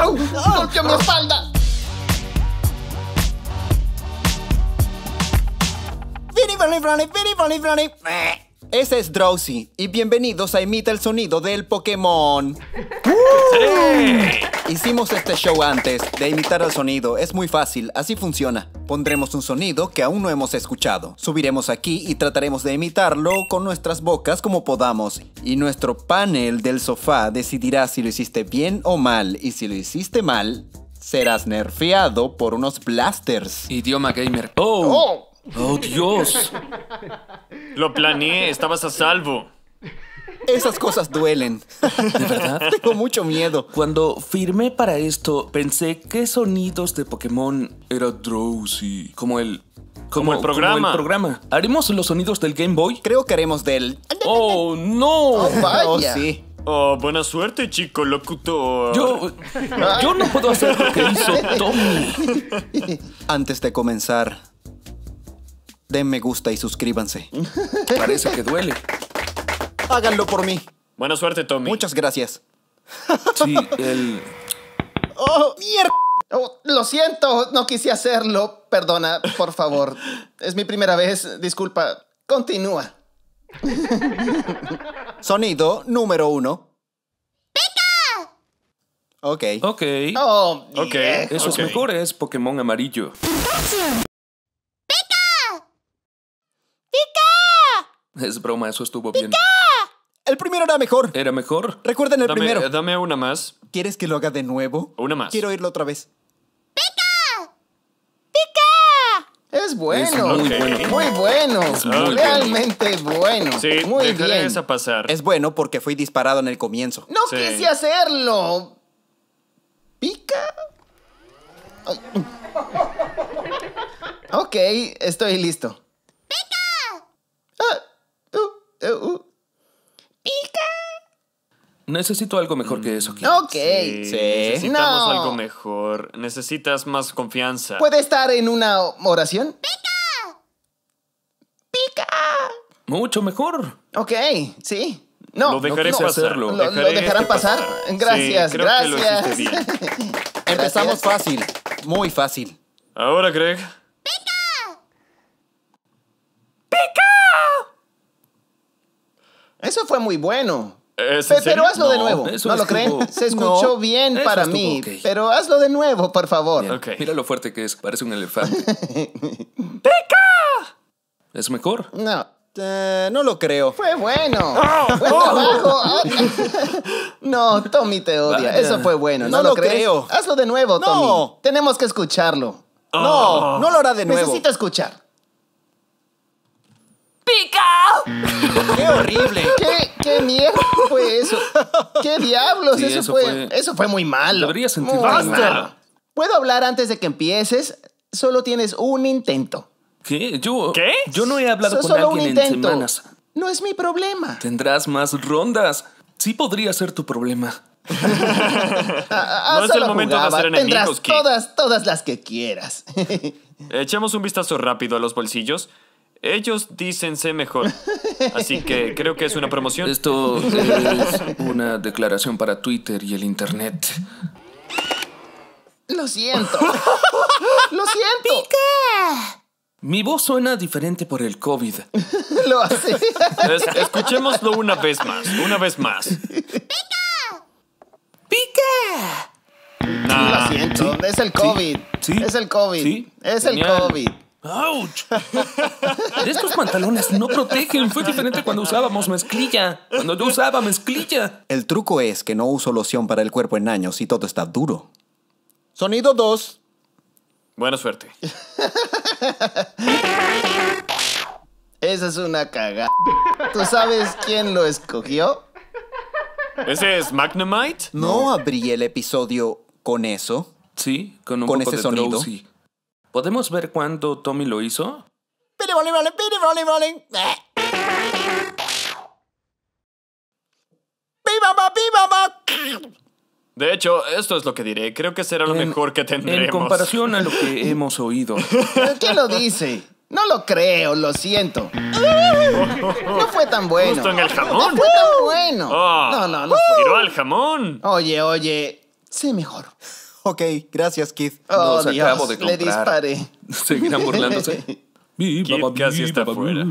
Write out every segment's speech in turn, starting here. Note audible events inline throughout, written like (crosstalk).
¡Au! ¡Golpeó mi espalda! Vini, vani, vani, vini, vani, vani. Ese es Drowsy y bienvenidos a Imita el Sonido del Pokémon. Hicimos este show antes de imitar el sonido. Es muy fácil, así funciona. Pondremos un sonido que aún no hemos escuchado. Subiremos aquí y trataremos de imitarlo con nuestras bocas como podamos. Y nuestro panel del sofá decidirá si lo hiciste bien o mal. Y si lo hiciste mal, serás nerfeado por unos blasters. Idioma gamer. Oh, ¡Oh! Oh Dios. Lo planeé, estabas a salvo. Esas cosas duelen. ¿De verdad? Tengo mucho miedo. Cuando firmé para esto, pensé qué sonidos de Pokémon era Drowsy. Como el. Como el programa. el programa. ¿Haremos los sonidos del Game Boy? Creo que haremos del... ¡Oh, no! ¡Oh, vaya! Oh, sí. Oh, buena suerte, chico locutor. Yo. Yo no puedo hacer lo que hizo Tommy. Antes de comenzar, den me gusta y suscríbanse. (laughs) Parece que duele. Háganlo por mí. Buena suerte, Tommy. Muchas gracias. Sí, el. (laughs) ¡Oh, mierda! Oh, lo siento, no quise hacerlo. Perdona, por favor. Es mi primera vez. Disculpa. Continúa. (laughs) Sonido número uno. ¡Pica! Ok. Ok. Oh, Ok. yeah. Eso ok. es mejor, es Pokémon amarillo. Es broma, eso estuvo bien. El primero era mejor. ¿Era mejor? Recuerden el Dame, primero. dame una más. ¿Quieres que lo haga de nuevo? Una más. Quiero oírlo otra vez. Es bueno. Es muy Ok. bueno. Muy bueno. muy Realmente bueno. Sí, muy dejaré bien. esa pasar. Es bueno porque fui disparado en el comienzo. No Sí. quise hacerlo. ¿Pica? Ay. Ok, estoy listo. ¡Pica! Ah, uh, uh, uh. Necesito algo mejor que eso aquí. Ok. Sí, Sí. Necesitamos No. algo mejor. Necesitas más confianza. ¿Puede estar en una oración? ¡Pica! ¡Pica! Mucho mejor. Ok, sí. No, lo dejaré quise pasar. hacerlo. ¿Lo- lo dejarán este pasar? Gracias, Sí, creo que lo gracias. bien. (laughs) Empezamos fácil. Muy fácil. Ahora, Greg. Eso fue muy bueno. ¿Es Pe- en serio? pero hazlo de nuevo. ¿No lo creen? Se escuchó No, bien para estuvo mí. Pero hazlo de nuevo, por favor. Bien. Ok. Mira lo fuerte que es, parece un elefante. (laughs) ¿Es mejor? No. Eh, no lo creo. Fue bueno. (laughs) Buen trabajo. (laughs) no, Tommy te odia. Vaya. Eso fue bueno. ¿No, No lo, crees? creo. Hazlo de nuevo, No. Tommy. Tenemos que escucharlo. No, no lo hará de nuevo. Necesito escuchar. ¡Qué horrible! ¿Qué, qué mierda fue eso? (laughs) ¿Qué diablos? Sí, eso, eso fue, fue- eso fue muy malo. Deberías sentirte Muy mal. malo. ¿Puedo hablar antes de que empieces? Solo tienes un intento. ¿Qué? Yo. ¿Qué? Yo no he hablado So- con solo un alguien en semanas. No es mi problema. Tendrás más rondas. Sí podría ser tu problema. (laughs) Ah, No es el momento de jugaba. hacer Tendrás enemigos, Kid. todas, todas las que quieras. (laughs) Echemos un vistazo rápido a los bolsillos. Ellos dicen ser mejor. Así que creo que es una promoción. Esto es una declaración para Twitter y el Internet. Lo siento. Lo siento. Mi voz suena diferente por el COVID. (laughs) Lo hace. Es- escuchémoslo una vez más. Una vez más. ¡Pica! Nah. Lo siento. Es el COVID. sí, Es el COVID. sí. Es el Genial. COVID. ¡Auch! Estos pantalones no protegen. Fue diferente cuando usábamos mezclilla. Cuando yo usaba mezclilla. El truco es que no uso loción para el cuerpo en años y todo está duro. Sonido 2. Buena suerte. Esa es una cagada. ¿Tú sabes quién lo escogió? ¿Ese es Magnemite? ¿No abrí el episodio con eso? Sí, con un ¿Con poco ese de sonido? Drowsy. ¿Podemos ver cuándo Tommy lo hizo? De hecho, esto es lo que diré. Creo que será lo En- mejor que tendremos. En comparación a lo que (laughs) hemos oído. ¿Quién lo dice? No lo creo, lo siento. No fue tan bueno. Justo en el No jamón. fue tan bueno. Ah, No, no, no. Tiró al jamón. Oye, oye, sé mejor. Ok, gracias, Keith. Oh, Los Dios, acabo de le comprar. disparé. (laughs) Seguirán burlándose. (laughs) Kid casi está fuera.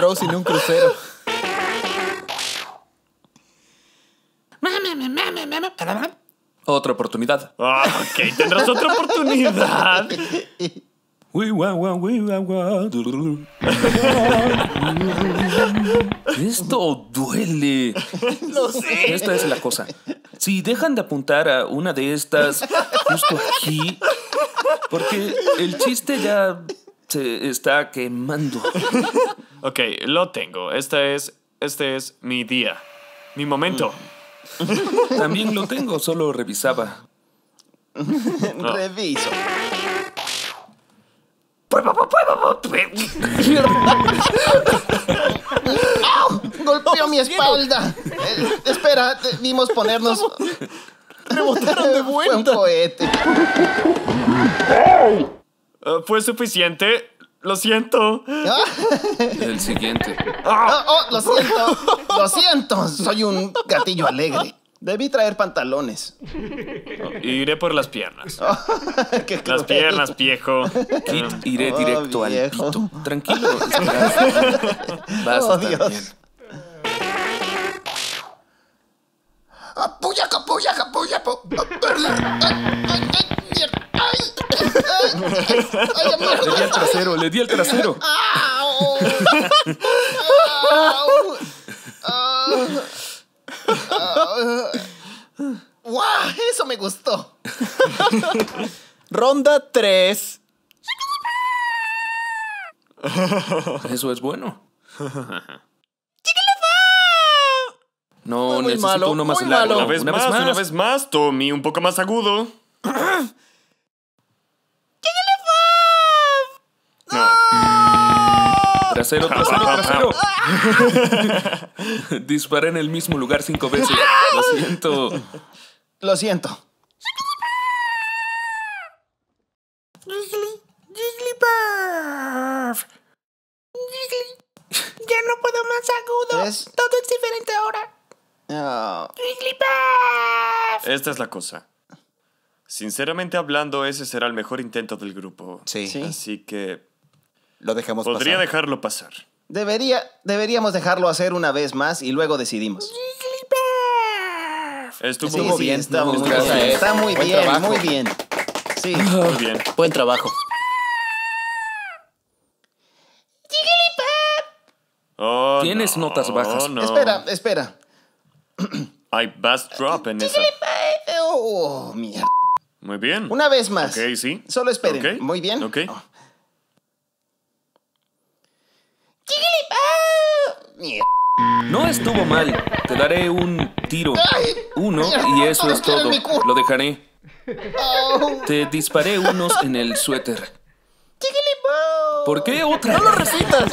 Rose en un crucero. Otra oportunidad. Ah, ok, tendrás otra oportunidad. (laughs) (laughs) Esto duele. Lo sé. Esta es la cosa. Si dejan de apuntar a una de estas justo aquí, porque el chiste ya se está quemando. Ok, lo tengo. Esta es, este es mi día. Mi momento. También lo tengo, solo revisaba. (laughs) Reviso. Golpeó mi espalda. Eh, espera, debimos ponernos. Rebotaron de vuelta. Fue un cohete. Eh, ¿Fue suficiente? Lo siento. Ah, El siguiente. oh, oh, lo siento. Lo siento. Soy un gatillo alegre. Debí traer pantalones. Iré por las piernas. (laughs) Qué Las piernas, viejo. Kit, iré Oh, directo al pito. Tranquilo. (laughs) Vas a Oh, Dios. bien. Apuya, capuya, capuya, Le di al trasero, le di al trasero. (laughs) ¡Guau! Eso me gustó. Ronda 3. Eso es bueno. No, Muy necesito malo, uno más largo. Una vez más, una vez más, Tommy, un poco más agudo. (laughs) Trasero, trasero, trasero. Disparé en el mismo lugar cinco veces. Lo siento. Lo siento. Ya no puedo más agudo. Es- Todo es diferente ahora. Ah, Jigglypuff. Esta es la cosa. Sinceramente hablando, ese será el mejor intento del grupo. Sí, Sí. Así que lo dejamos podría pasar. dejarlo pasar. debería, deberíamos dejarlo hacer una vez más y luego decidimos. Estuvo Sí, muy sí, bien. está muy bien. Está muy Buen bien, trabajo. muy bien. Sí. Muy bien. Buen trabajo. Oh, Tienes no, notas bajas. no. Espera, espera. (clears throat) Hay bass drop en esa. Oh, mierda. Muy bien. Una vez más. Ok, sí. Solo esperen. Ok, Muy bien. ok. Oh. Jigglypuff. Mierda. No estuvo mal. Te daré un tiro. Uno y eso es todo. Lo dejaré. Oh, Te disparé unos en el suéter. ¿Por qué otra? No lo Recitas.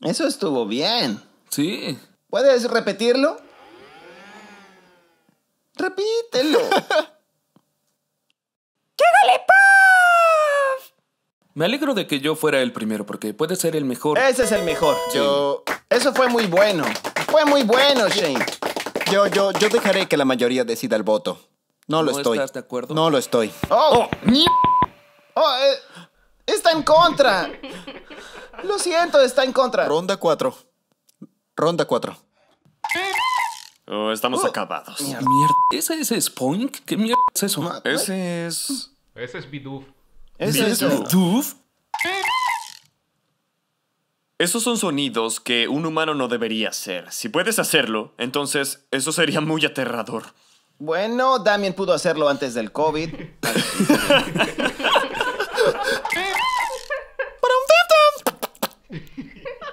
Eso estuvo bien. Sí. ¿Puedes repetirlo? Repítelo. (laughs) Me alegro de que yo fuera el primero porque puede ser el mejor. Ese es el mejor. Yo, Eso fue muy bueno. Fue muy bueno, Shane. yo, yo, yo dejaré que la mayoría decida el voto. No lo ¿No estoy. estás de acuerdo? No lo estoy. Oh, oh eh, está en contra. Lo siento, está en contra. Ronda 4. Ronda 4. Oh, estamos acabados. Mierda. ¿Ese es Spoink? ¿Qué mierda es eso? Ese es. Ese es Bidoof. Ese es Bidu. ¿Doof? Esos son sonidos que un humano no debería hacer. Si puedes hacerlo, entonces eso sería muy aterrador. Bueno, Damien pudo hacerlo antes del COVID. (laughs)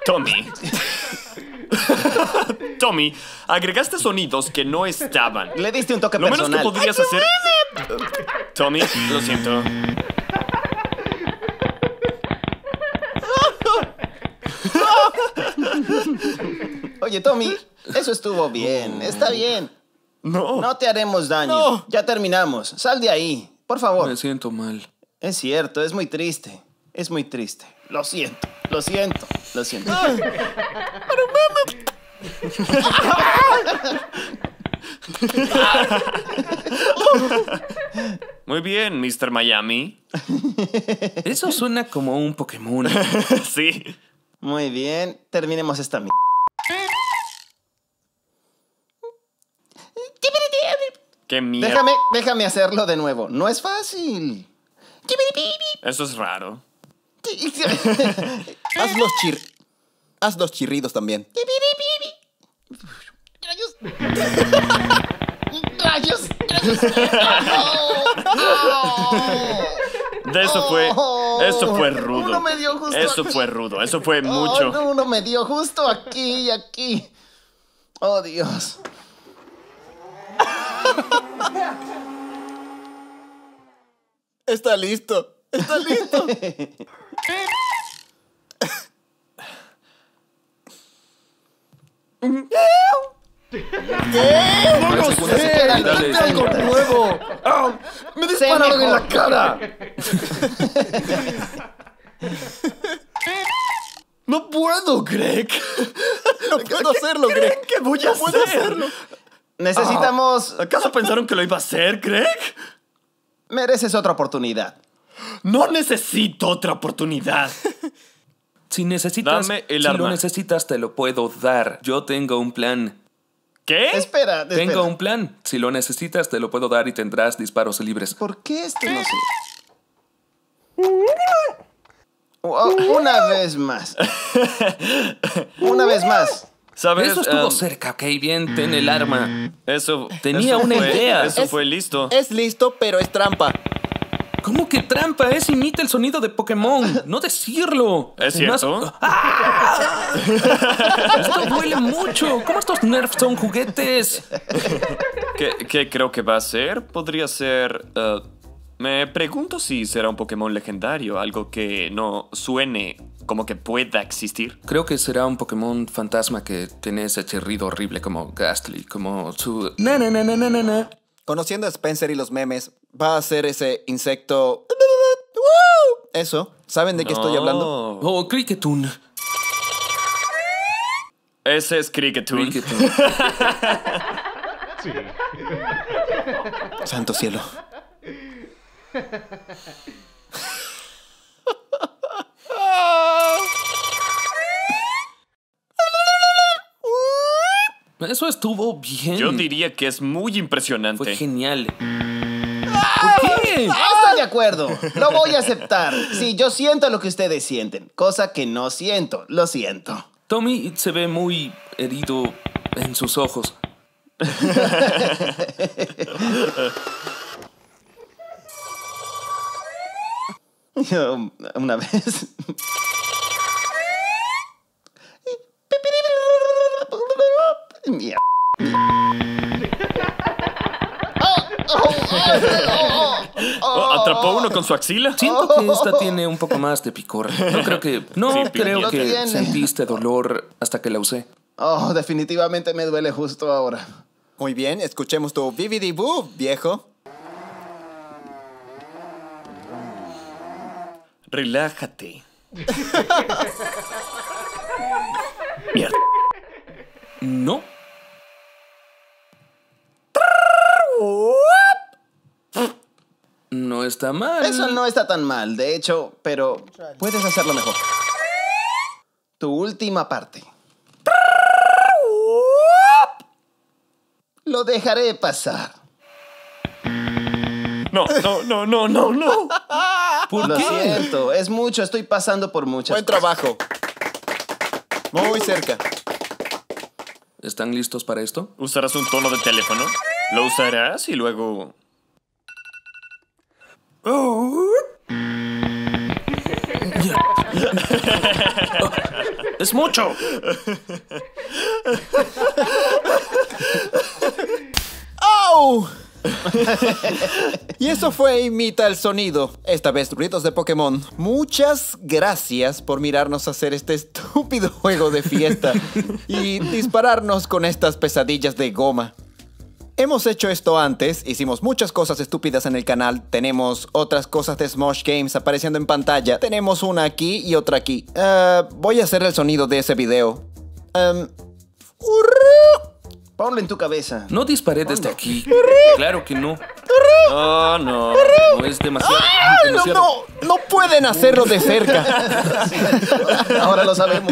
Tommy. (laughs) Tommy, agregaste sonidos que no estaban. Le diste un toque Lo menos que personal. podrías hacer. Tommy, lo siento. Oye, Tommy, eso estuvo bien. Está bien. No. No te haremos daño. No. Ya terminamos. Sal de ahí. Por favor. Me siento mal. Es cierto, es muy triste. Es muy triste. Lo siento, lo siento, lo siento. Muy bien, Mr. Miami. Eso suena como un Pokémon. (laughs) sí. Muy bien, terminemos esta mi... Qué mierda. Déjame, déjame hacerlo de nuevo. No es fácil. Eso es raro. (laughs) Haz los chir... Haz los chirridos también. ¡Rayos! De eso fue. Eso fue rudo. Uno me dio justo Eso aquí. fue rudo. Eso fue Oh, mucho. no, uno me dio justo aquí y aquí. Oh, Dios. Está listo. Está listo. (laughs) Era lo Dale. intento. nuevo. ¡Ah! ¡Me dispararon en la cara! No puedo, Greg. No puedo hacerlo, Greg. ¿Qué voy a puedo hacer? hacerlo. Necesitamos... ¿Acaso pensaron que lo iba a hacer, Greg? Mereces otra oportunidad. No necesito otra oportunidad. Si necesitas, Dame el si arma. lo necesitas, te lo puedo dar. Yo tengo un plan. ¿Qué? Espera, espera. Tengo un plan. Si lo necesitas, te lo puedo dar y tendrás disparos libres. ¿Por qué esto no se... (laughs) Oh, una vez más. Una vez más. ¿Sabes? Eso estuvo Um, cerca, ok, bien, ten el arma. Eso. Tenía eso una fue- idea. Eso Es- fue listo. Es listo, pero es trampa. ¿Cómo que trampa? Es imita el sonido de Pokémon. No decirlo. ¿Es cierto? ¡Ah! (laughs) Esto duele mucho. ¿Cómo estos nerfs son juguetes? ¿Qué, qué creo que va a ser? Podría ser. uh, me pregunto si será un Pokémon legendario, algo que no suene como que pueda existir. Creo que será un Pokémon fantasma que tiene ese chirrido horrible como Ghastly, como su... Na, na, na, na, na, na. Conociendo a Spencer y los memes, va a ser ese insecto. Eso. ¿Saben de qué estoy hablando? Oh, Cricketun. Ese es Cricketun. Cricketun. (laughs) Santo cielo. Eso estuvo bien. Yo diría que es muy impresionante. Fue genial. ¿Por qué? Estoy de acuerdo. Lo voy a aceptar. Sí, yo siento lo que ustedes sienten. Cosa que no siento. Lo siento. Tommy se ve muy herido en sus ojos. Yo, una vez. Mierda. (laughs) Oh, ¿Atrapó uno con su axila? Siento que esta tiene un poco más de picor. No creo que. No Sí, creo que tiene. sentiste dolor hasta que la usé. Oh, definitivamente me duele justo ahora. Muy bien, escuchemos tu BBD Boo, viejo. Relájate. (laughs) Mierda. No. No está mal. Eso no está tan mal, de hecho, pero puedes hacerlo mejor. Tu última parte. Lo dejaré pasar. No, no, no, no, no, no. ¿Por Lo qué? siento, es mucho, estoy pasando por muchas Buen trabajo. Muy cerca. ¿Están listos para esto? ¿Usarás un tono de teléfono? ¿Lo usarás y luego... ¡Es mucho! ¡Au! Y eso fue Imita el Sonido, esta vez ruidos de Pokémon. Muchas gracias por mirarnos hacer este estúpido juego de fiesta y dispararnos con estas pesadillas de goma. Hemos hecho esto antes, hicimos muchas cosas estúpidas en el canal, tenemos otras cosas de Smosh Games apareciendo en pantalla, tenemos una aquí y otra aquí. Eh, voy a hacer el sonido de ese video. Em, Ponlo en tu cabeza. No disparé desde aquí. Claro que no. No, no. No es demasiado. ¡Ah, no, demasiado. no, no pueden hacerlo de cerca. (laughs) Ahora lo sabemos.